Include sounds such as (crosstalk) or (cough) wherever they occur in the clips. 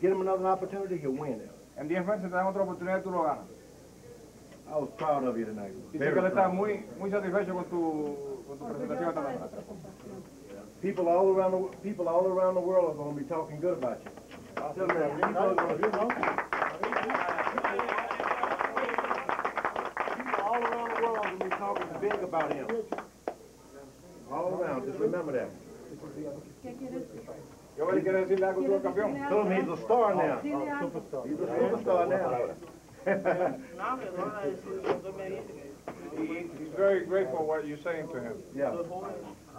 get him another opportunity, you win it. En 10 veces te dan otra oportunidad y tú lo ganas. I was proud of you tonight. muy, muy satisfecho con tu, con tu presentación esta People all around the people all around the world are going to be talking good about you. Ah, people all around the world are going to be talking big about him. All around. Just remember that. Giovanni quiere decirle algo tú, campeón. Tell him he's star now. Oh, superstar. He's a superstar now. he, he's very grateful for what you're saying to him. Yeah.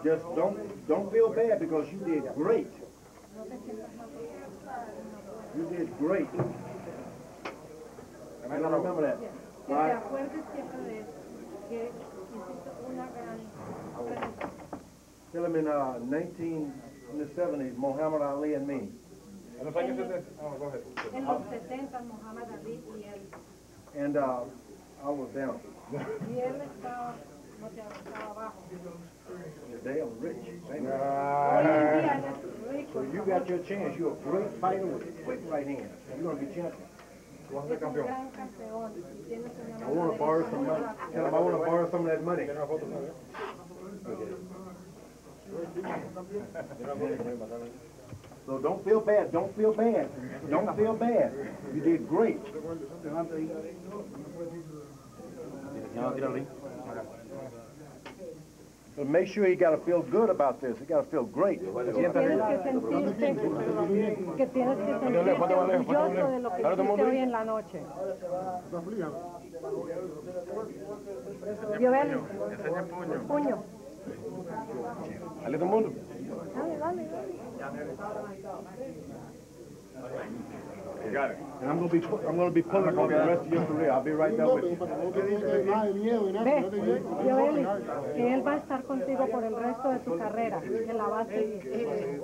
Just don't don't feel bad because you did great. You did great. I don't remember that. Right? Tell him in uh, 19 in the 70s, Muhammad Ali and me. Oh, Muhammad Ali And uh, I was down. Today I'm rich. you. Ah. so you got your chance. You're a great fighter with a quick right hand. You're going to be champion. I want to borrow some money. I want to borrow some of that money. Okay. (laughs) So don't feel bad. Don't feel bad. Don't feel bad. You did great. But make sure you got to feel good about this. You got to feel great. Tienes que sentirte que Puño. Dale todo el mundo. Dale, dale, dale. You got it. And I'm gonna be I'm gonna be pulling for the rest of your career. I'll be right there with you. Ve, Joel, que él va a estar contigo por el resto de tu carrera, que la va a seguir.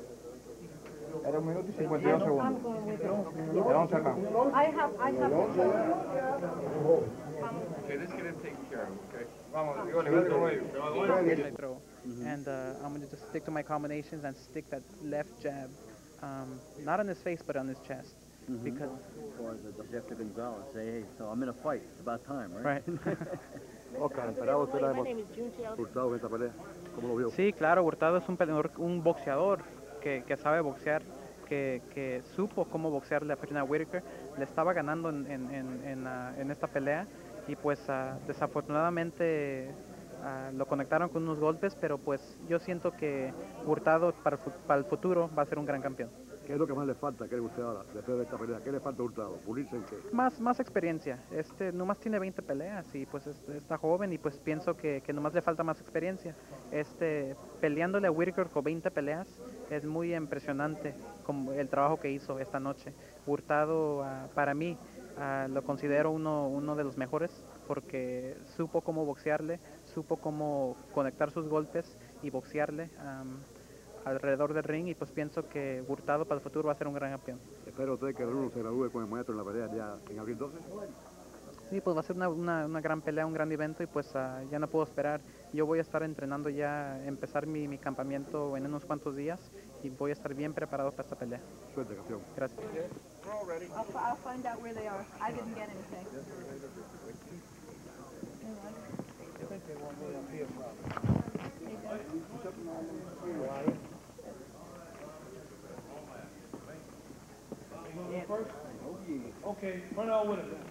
Era un minuto y 52 segundos. De 11 acá. Vamos, ah. digo, le And uh, I'm going to just stick to my combinations and stick that left jab, um, not on his face, but on his chest. Mm -hmm. Because. Or the, the Gonzalez say, hey, so I'm in a fight. It's about time, right? Right. (laughs) Okay, esperado tenemos Hurtado en esta pelea. ¿Cómo lo vio? Sí, claro, Hurtado es un, un boxeador que, que sabe boxear que, supo cómo boxearle a Patrina Whitaker, le estaba ganando en, esta pelea y pues ah, desafortunadamente ah, lo conectaron con unos golpes, pero pues yo siento que Hurtado para, el futuro va a ser un gran campeón. ¿Qué es lo que más le falta, después de esta pelea? ¿Qué le falta a Hurtado? ¿Pulirse en qué? Más, más experiencia. Este, nomás tiene 20 peleas y pues está joven y pues pienso que, que nomás le falta más experiencia. Este, peleándole a Whitaker con 20 peleas, es muy impresionante el trabajo que hizo esta noche. Hurtado para mí lo considero uno, uno de los mejores porque supo cómo boxearle, supo cómo conectar sus golpes y boxearle. alrededor del ring y pues pienso que Hurtado para el futuro va a ser un gran campeón. Espero usted que Bruno se gradúe con el maestro en la pelea ya en abril 12 sí, pues va a ser una, una, gran pelea, un gran evento y pues ah, ya no puedo esperar. Yo voy a estar entrenando ya, empezar mi, mi, campamento en unos cuantos días y voy a estar bien preparado para esta pelea. Suerte, campeón. Gracias. run out with it.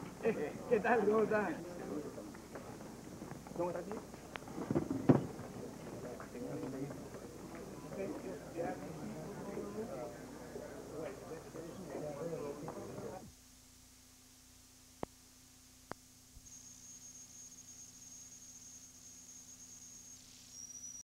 Eh, ¿Qué tal? ¿Cómo estás? ¿Cómo estás,